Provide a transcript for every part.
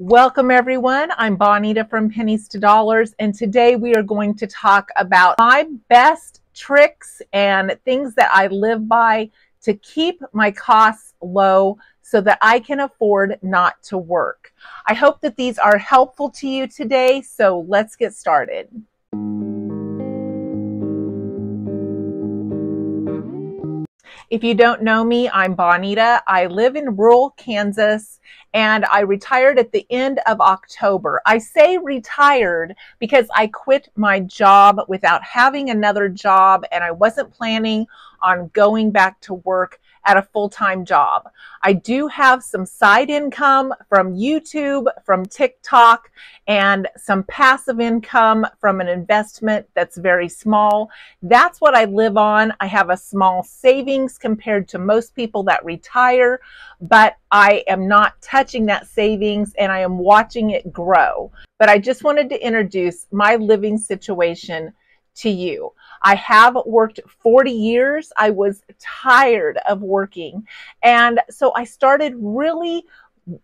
Welcome everyone. I'm Bonita from Pennies to Dollars and today we are going to talk about my best tricks and things that I live by to keep my costs low so that I can afford not to work. I hope that these are helpful to you today, so let's get started. If you don't know me, I'm Bonita. I live in rural Kansas and I retired at the end of October. I say retired because I quit my job without having another job and I wasn't planning on going back to work at a full-time job. I do have some side income from YouTube, from TikTok, and some passive income from an investment that's very small. That's what I live on. I have a small savings compared to most people that retire, but I am not touching that savings and I am watching it grow. But I just wanted to introduce my living situation to you. I have worked 40 years. I was tired of working. And so I started really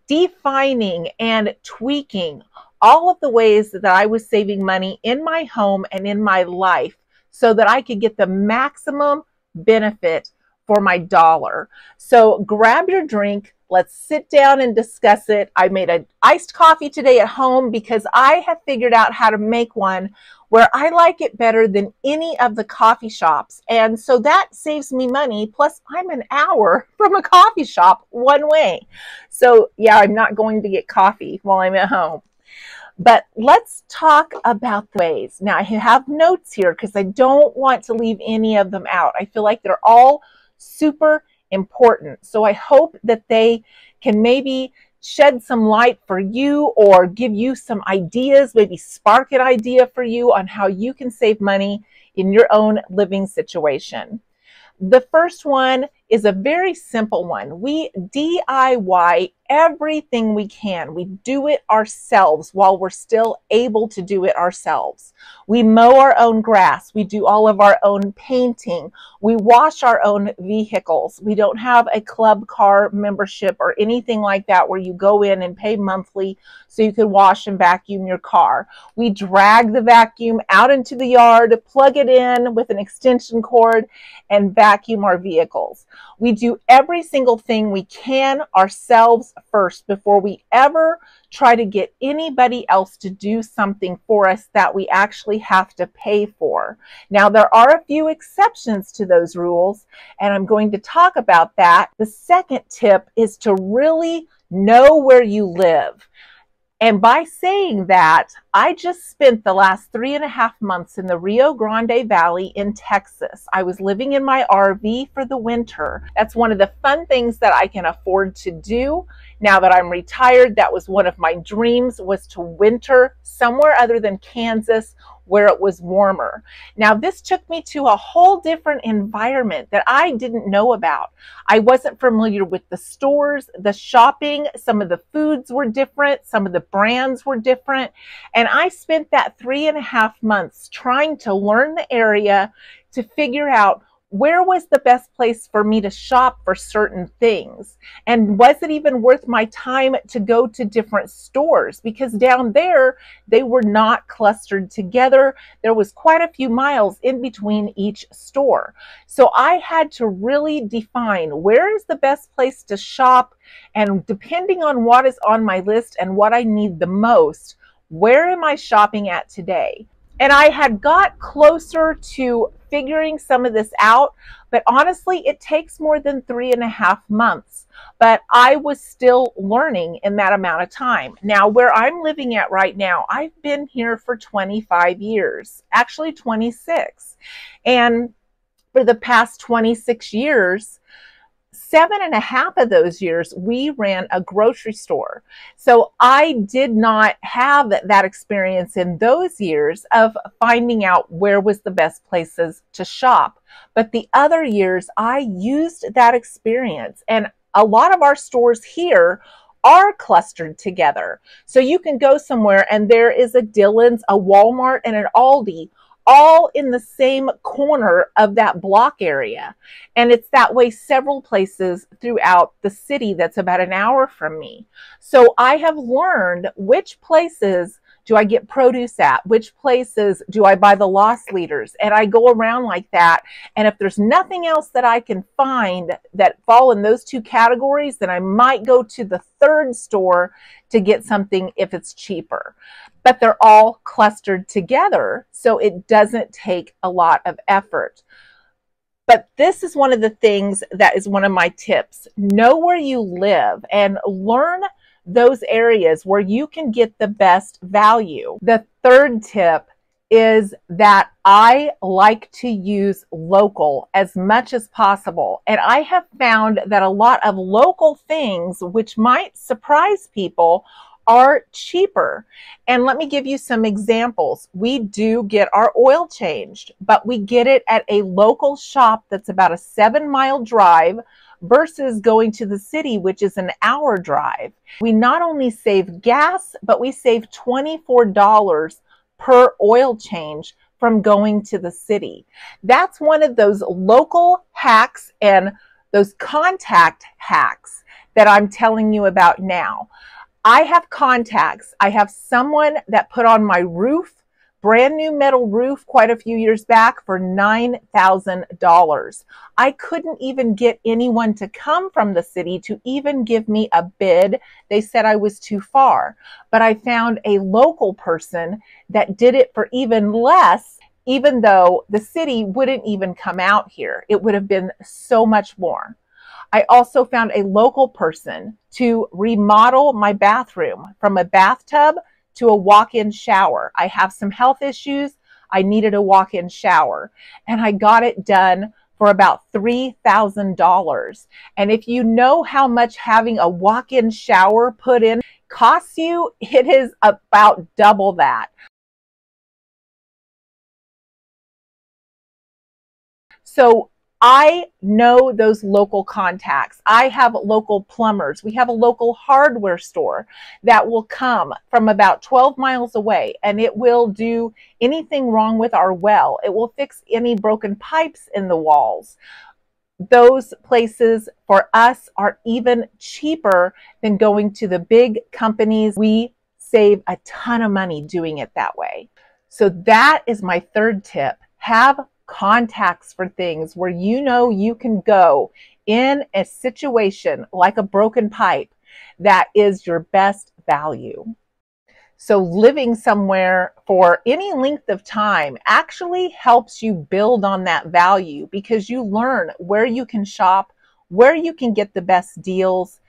defining and tweaking all of the ways that I was saving money in my home and in my life so that I could get the maximum benefit for my dollar. So grab your drink. Let's sit down and discuss it. I made an iced coffee today at home because I have figured out how to make one where I like it better than any of the coffee shops. And so that saves me money. Plus, I'm an hour from a coffee shop one way. So, yeah, I'm not going to get coffee while I'm at home. But let's talk about the ways. Now, I have notes here because I don't want to leave any of them out. I feel like they're all super important. So I hope that they can maybe shed some light for you or give you some ideas, maybe spark an idea for you on how you can save money in your own living situation. The first one is a very simple one. We DIY everything we can. We do it ourselves while we're still able to do it ourselves. We mow our own grass. We do all of our own painting. We wash our own vehicles. We don't have a club car membership or anything like that where you go in and pay monthly so you can wash and vacuum your car. We drag the vacuum out into the yard, plug it in with an extension cord, and vacuum our vehicles. We do every single thing we can ourselves first before we ever try to get anybody else to do something for us that we actually have to pay for. Now, there are a few exceptions to those rules, and I'm going to talk about that. The second tip is to really know where you live. And by saying that, I just spent the last three and a half months in the Rio Grande Valley in Texas. I was living in my RV for the winter. That's one of the fun things that I can afford to do. Now that I'm retired, that was one of my dreams was to winter somewhere other than Kansas where it was warmer. Now, this took me to a whole different environment that I didn't know about. I wasn't familiar with the stores, the shopping, some of the foods were different, some of the brands were different. And I spent that three and a half months trying to learn the area to figure out where was the best place for me to shop for certain things? And was it even worth my time to go to different stores? Because down there, they were not clustered together. There was quite a few miles in between each store. So I had to really define where is the best place to shop. And depending on what is on my list and what I need the most, where am I shopping at today? And I had got closer to figuring some of this out, but honestly, it takes more than three and a half months. But I was still learning in that amount of time. Now, where I'm living at right now, I've been here for 25 years, actually 26. And for the past 26 years, seven and a half of those years, we ran a grocery store. So I did not have that experience in those years of finding out where was the best places to shop. But the other years, I used that experience. And a lot of our stores here are clustered together. So you can go somewhere and there is a Dillon's, a Walmart, and an Aldi all in the same corner of that block area. And it's that way several places throughout the city that's about an hour from me. So I have learned which places do I get produce at? Which places do I buy the loss leaders? And I go around like that. And if there's nothing else that I can find that fall in those two categories, then I might go to the third store to get something if it's cheaper. But they're all clustered together, so it doesn't take a lot of effort. But this is one of the things that is one of my tips. Know where you live and learn those areas where you can get the best value. The third tip is that I like to use local as much as possible. And I have found that a lot of local things, which might surprise people, are cheaper. And let me give you some examples. We do get our oil changed, but we get it at a local shop that's about a seven mile drive versus going to the city, which is an hour drive. We not only save gas, but we save $24 per oil change from going to the city. That's one of those local hacks and those contact hacks that I'm telling you about now. I have contacts. I have someone that put on my roof brand new metal roof quite a few years back for $9,000. I couldn't even get anyone to come from the city to even give me a bid. They said I was too far, but I found a local person that did it for even less even though the city wouldn't even come out here. It would have been so much more. I also found a local person to remodel my bathroom from a bathtub to a walk-in shower. I have some health issues. I needed a walk-in shower and I got it done for about $3,000. And if you know how much having a walk-in shower put in costs you, it is about double that. So I know those local contacts. I have local plumbers. We have a local hardware store that will come from about 12 miles away and it will do anything wrong with our well. It will fix any broken pipes in the walls. Those places for us are even cheaper than going to the big companies. We save a ton of money doing it that way. So that is my third tip. Have contacts for things where you know you can go in a situation like a broken pipe that is your best value. So living somewhere for any length of time actually helps you build on that value because you learn where you can shop, where you can get the best deals,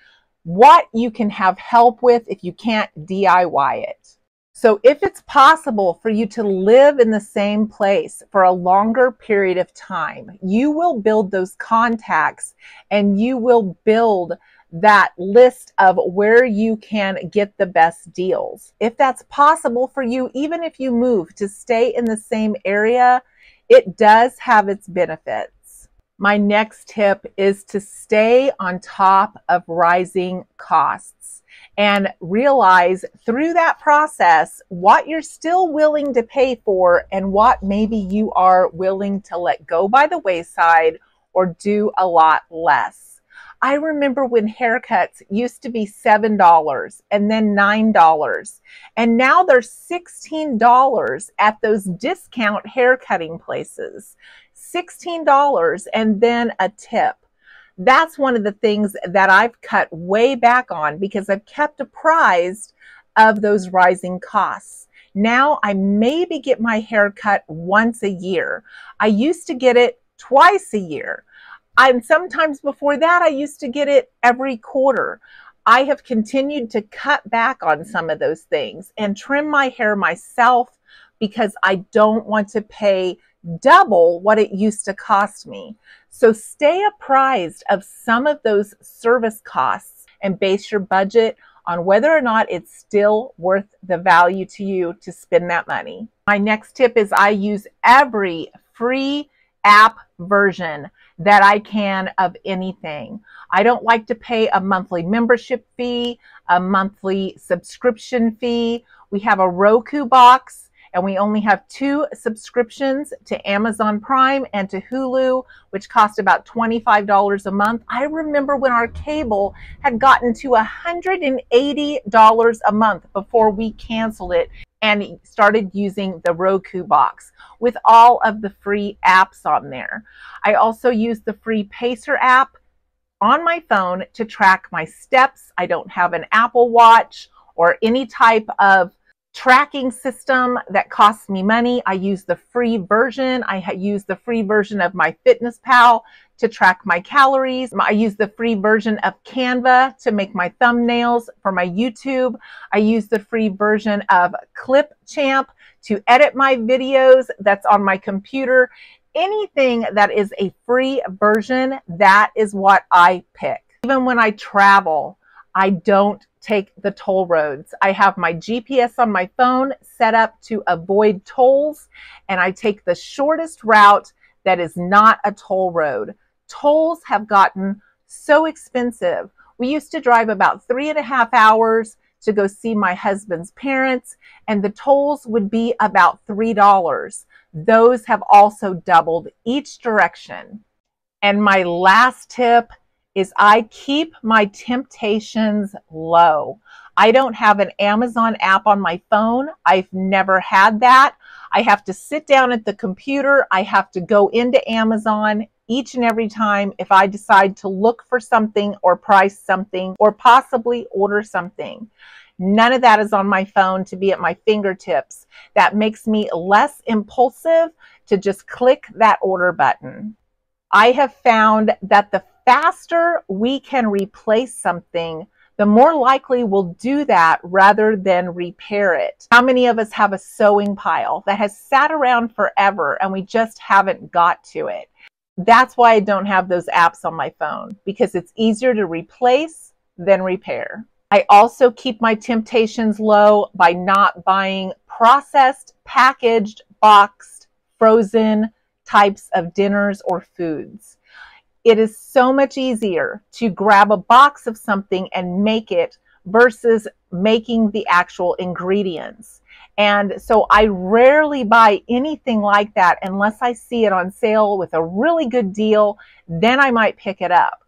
what you can have help with if you can't DIY it. So if it's possible for you to live in the same place for a longer period of time, you will build those contacts and you will build that list of where you can get the best deals. If that's possible for you, even if you move to stay in the same area, it does have its benefits. My next tip is to stay on top of rising costs and realize through that process what you're still willing to pay for and what maybe you are willing to let go by the wayside or do a lot less. I remember when haircuts used to be $7 and then $9 and now they're $16 at those discount haircutting places. $16 and then a tip that's one of the things that I've cut way back on because I've kept apprised of those rising costs. Now I maybe get my hair cut once a year. I used to get it twice a year. And sometimes before that, I used to get it every quarter. I have continued to cut back on some of those things and trim my hair myself because I don't want to pay double what it used to cost me. So stay apprised of some of those service costs and base your budget on whether or not it's still worth the value to you to spend that money. My next tip is I use every free app version that I can of anything. I don't like to pay a monthly membership fee, a monthly subscription fee. We have a Roku box and we only have two subscriptions to Amazon Prime and to Hulu, which cost about $25 a month. I remember when our cable had gotten to $180 a month before we canceled it and started using the Roku box with all of the free apps on there. I also use the free Pacer app on my phone to track my steps. I don't have an Apple Watch or any type of tracking system that costs me money. I use the free version. I use the free version of MyFitnessPal to track my calories. I use the free version of Canva to make my thumbnails for my YouTube. I use the free version of Clipchamp to edit my videos that's on my computer. Anything that is a free version, that is what I pick. Even when I travel, I don't take the toll roads. I have my GPS on my phone set up to avoid tolls, and I take the shortest route that is not a toll road. Tolls have gotten so expensive. We used to drive about three and a half hours to go see my husband's parents, and the tolls would be about $3. Those have also doubled each direction. And my last tip is I keep my temptations low. I don't have an Amazon app on my phone. I've never had that. I have to sit down at the computer. I have to go into Amazon each and every time if I decide to look for something or price something or possibly order something. None of that is on my phone to be at my fingertips. That makes me less impulsive to just click that order button. I have found that the faster we can replace something, the more likely we'll do that rather than repair it. How many of us have a sewing pile that has sat around forever and we just haven't got to it? That's why I don't have those apps on my phone because it's easier to replace than repair. I also keep my temptations low by not buying processed, packaged, boxed, frozen types of dinners or foods. It is so much easier to grab a box of something and make it versus making the actual ingredients. And so I rarely buy anything like that unless I see it on sale with a really good deal, then I might pick it up.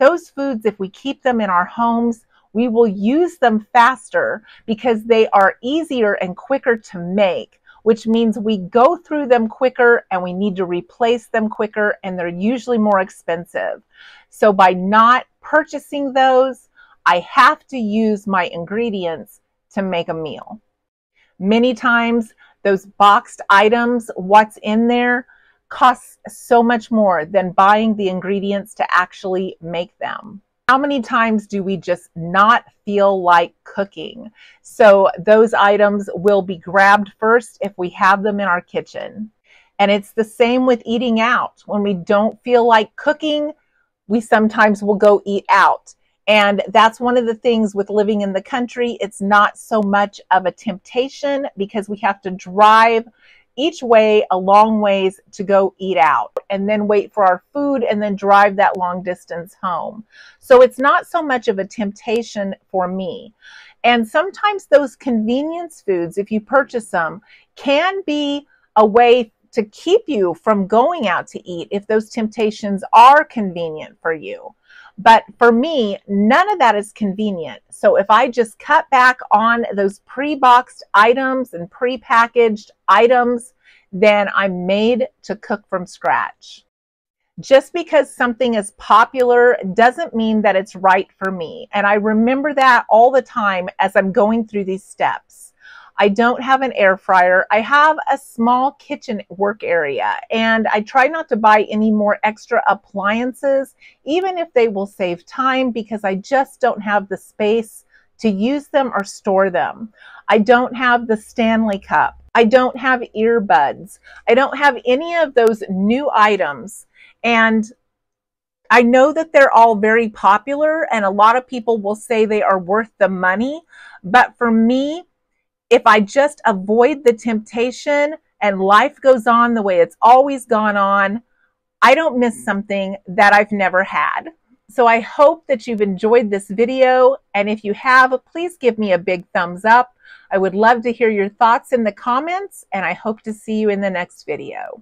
Those foods, if we keep them in our homes, we will use them faster because they are easier and quicker to make, which means we go through them quicker and we need to replace them quicker and they're usually more expensive. So by not purchasing those, I have to use my ingredients to make a meal. Many times those boxed items, what's in there, costs so much more than buying the ingredients to actually make them. How many times do we just not feel like cooking? So those items will be grabbed first if we have them in our kitchen. And it's the same with eating out. When we don't feel like cooking, we sometimes will go eat out. And that's one of the things with living in the country. It's not so much of a temptation because we have to drive each way a long ways to go eat out and then wait for our food and then drive that long distance home. So it's not so much of a temptation for me. And sometimes those convenience foods, if you purchase them, can be a way to keep you from going out to eat if those temptations are convenient for you. But for me, none of that is convenient. So if I just cut back on those pre-boxed items and pre-packaged items, then I'm made to cook from scratch. Just because something is popular doesn't mean that it's right for me. And I remember that all the time as I'm going through these steps. I don't have an air fryer. I have a small kitchen work area and I try not to buy any more extra appliances, even if they will save time because I just don't have the space to use them or store them. I don't have the Stanley Cup. I don't have earbuds. I don't have any of those new items. And I know that they're all very popular and a lot of people will say they are worth the money. But for me, if I just avoid the temptation and life goes on the way it's always gone on, I don't miss something that I've never had. So I hope that you've enjoyed this video. And if you have, please give me a big thumbs up. I would love to hear your thoughts in the comments and I hope to see you in the next video.